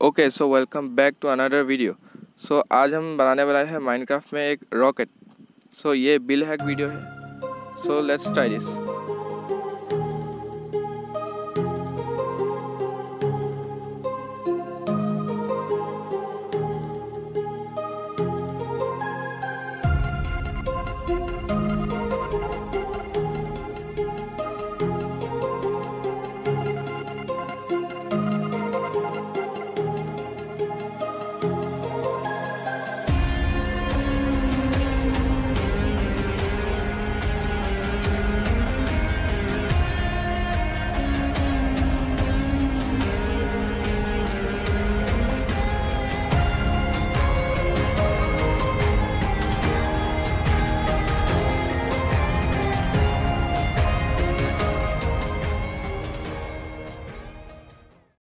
Okay so welcome back to another video so आज हम बनाने वाले हैं माइनक्राफ्ट में एक रॉकेट सो so, ये बिल हैक वीडियो है. So let's try this